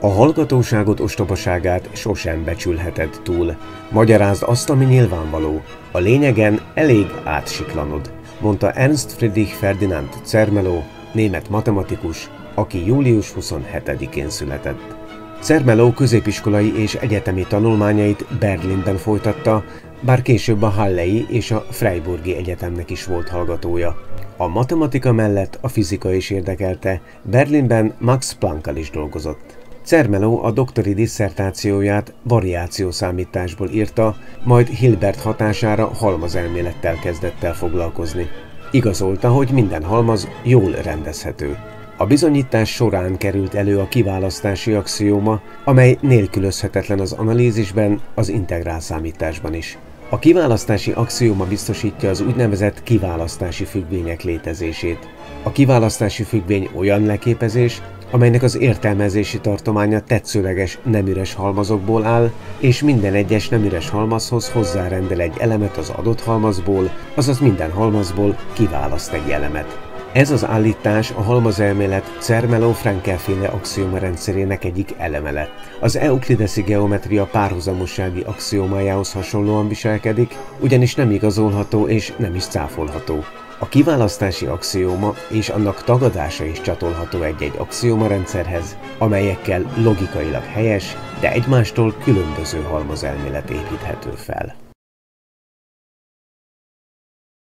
A hallgatóságot ostobaságát sosem becsülheted túl. Magyarázd azt, ami nyilvánvaló. A lényegen elég átsiklanod, mondta Ernst Friedrich Ferdinand Zermelo, német matematikus, aki július 27-én született. Zermelo középiskolai és egyetemi tanulmányait Berlinben folytatta, bár később a Hallei és a Freiburgi Egyetemnek is volt hallgatója. A matematika mellett a fizika is érdekelte, Berlinben Max Planckkal is dolgozott. Cermelo a doktori disszertációját variációszámításból írta, majd Hilbert hatására halmazelmélettel kezdett el foglalkozni. Igazolta, hogy minden halmaz jól rendezhető. A bizonyítás során került elő a kiválasztási axióma, amely nélkülözhetetlen az analízisben, az integrálszámításban is. A kiválasztási axióma biztosítja az úgynevezett kiválasztási függvények létezését. A kiválasztási függvény olyan leképezés, amelynek az értelmezési tartománya tetszőleges nemüres halmazokból áll, és minden egyes nemüres halmazhoz hozzárendel egy elemet az adott halmazból, azaz minden halmazból kiválaszt egy elemet. Ez az állítás a halmazelmélet Cermelo-Frankel féle axioma rendszerének egyik eleme lett. Az euklideszi geometria párhuzamossági axiomájához hasonlóan viselkedik, ugyanis nem igazolható és nem is cáfolható. A kiválasztási axióma és annak tagadása is csatolható egy-egy axióma rendszerhez, amelyekkel logikailag helyes, de egymástól különböző halmazelmélet építhető fel.